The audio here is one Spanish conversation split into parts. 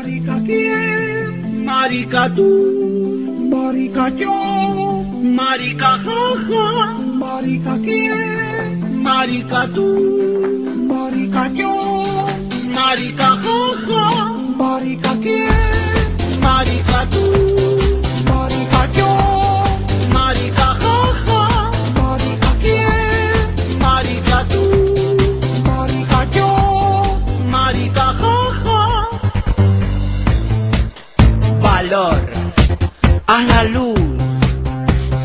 Μπαρίκα, Μαρικαγιό, Μαρικαγιό, Μαρικαγιό, Μαρικαγιό, Μαρικαγιό, Μαρικαγιό, Μαρικαγιό, Μαρικαγιό, Μαρικαγιό. Valor a la luz.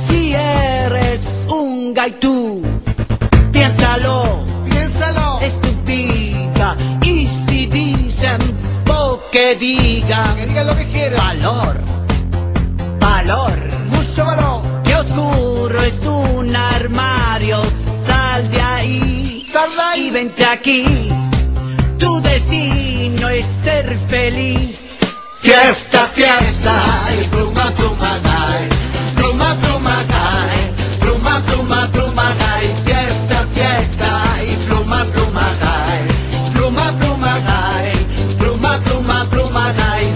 Si eres un gaitú, piénsalo. piénsalo, es tu vida y si dicen po que digan que digan lo que quieran, valor, valor, mucho valor, que oscuro es un armario, sal de ahí tarda y y vente aquí, tu destino es ser feliz. Fiesta, fiesta, y pluma, pluma, gay. Pluma, pluma, gay. Pluma, pluma. Fiesta, fiesta, y pluma, pluma, gay. Pluma, pluma, gay. Pluma, pluma.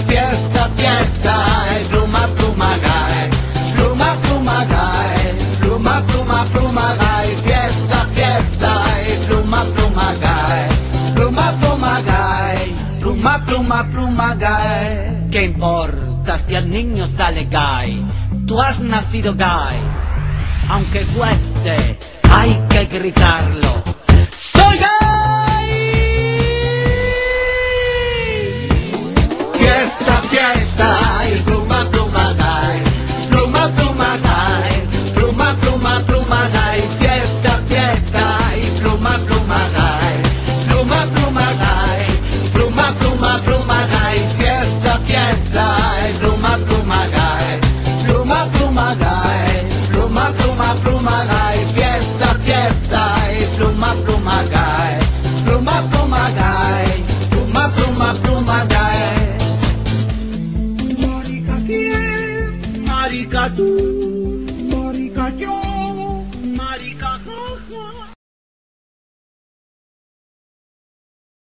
Fiesta, fiesta, y pluma, pluma, gay. Pluma, pluma, gay. Pluma, pluma. Fiesta, fiesta, pluma, pluma. Pluma, pluma. Pluma, pluma. ¿Qué importa si el niño sale gay? Tú has nacido gay. Aunque cueste, hay que gritarlo. ¡Soy gay! ¡Fiesta, fiesta! Maricachú, Maricachú.